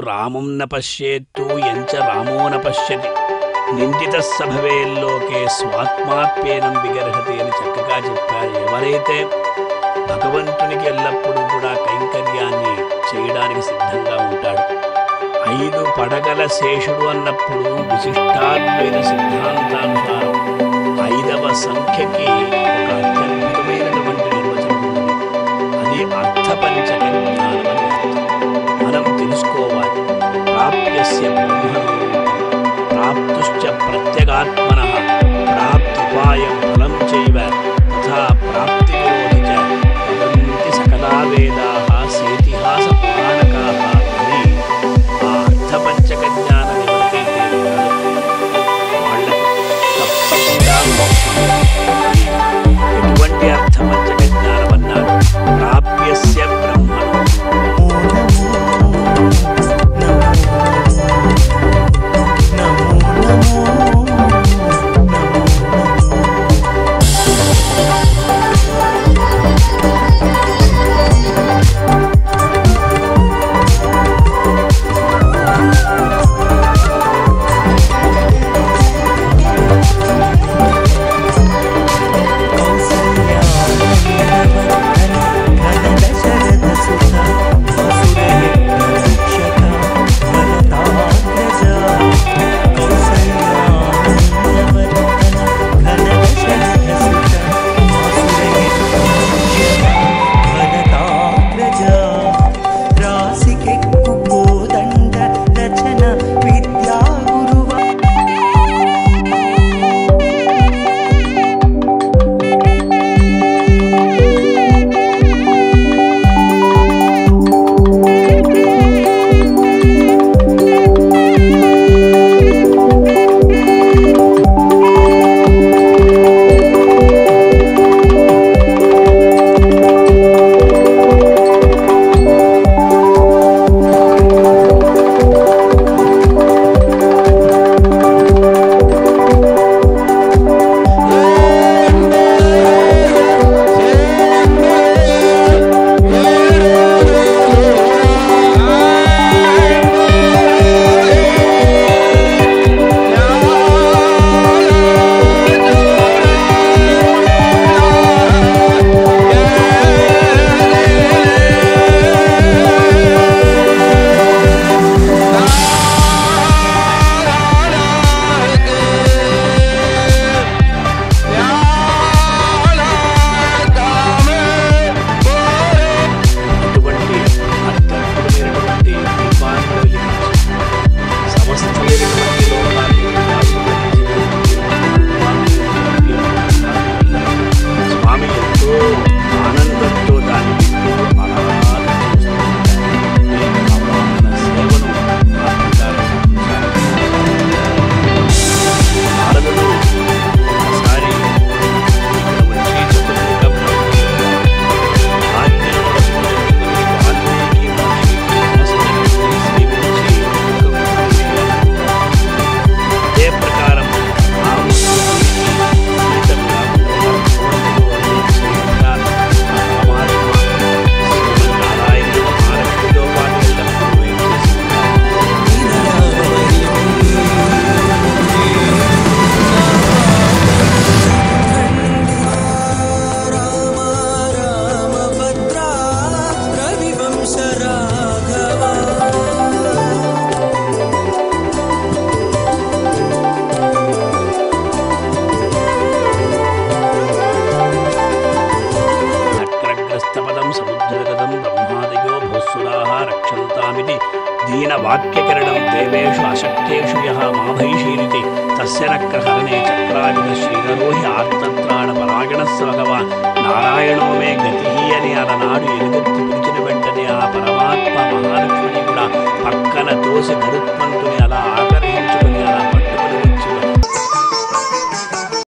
రామం న పశ్యేత్తు ఎంచ రామో న పశ్యతి. నిందిత సభవేల్లోకే స్వాత్మాప్యేనం విగర్హతి అని చక్కగా చెప్పారు ఎవరైతే భగవంతునికి ఎల్లప్పుడూ కూడా కైంకర్యాన్ని చేయడానికి సిద్ధంగా ఉంటాడు. ఐదు పడగల శేషుడు అన్నప్పుడు విశిష్టాద్వైత సిద్ధాంతానుసారం ఐదవ సంఖ్యకి ఒక అత్యద్భుతమైనటువంటి నిర్వచనం ఉంది అది అర్థపంచక. त्मनः प्राप्त्युपायं फलं चैव तथा प्राप्तिविरोधि प्राप्तियोजन्ति सकला वेदा చక్రగ్రస్తపదం సముద్రగతం బ్రహ్మాదయో భూస్సురాः రక్షంతామితి. దీనవాక్యకరణం దేవేషు అశక్తేషు యः మాభైషీరితి తస్య నక్రహరణే చక్రాయుధ శ్రీనరోహి ఆర్తత్రాణ పరాయణస్స భగవాన్. నారాయణో మే గతి అని అలనాడు ఎలుగెత్తి పిలిచిన వెంటనే ఆ పరమాత్మ మహాలక్ష్మిని కూడా పక్కన తోసి గరుత్మంతుని అలా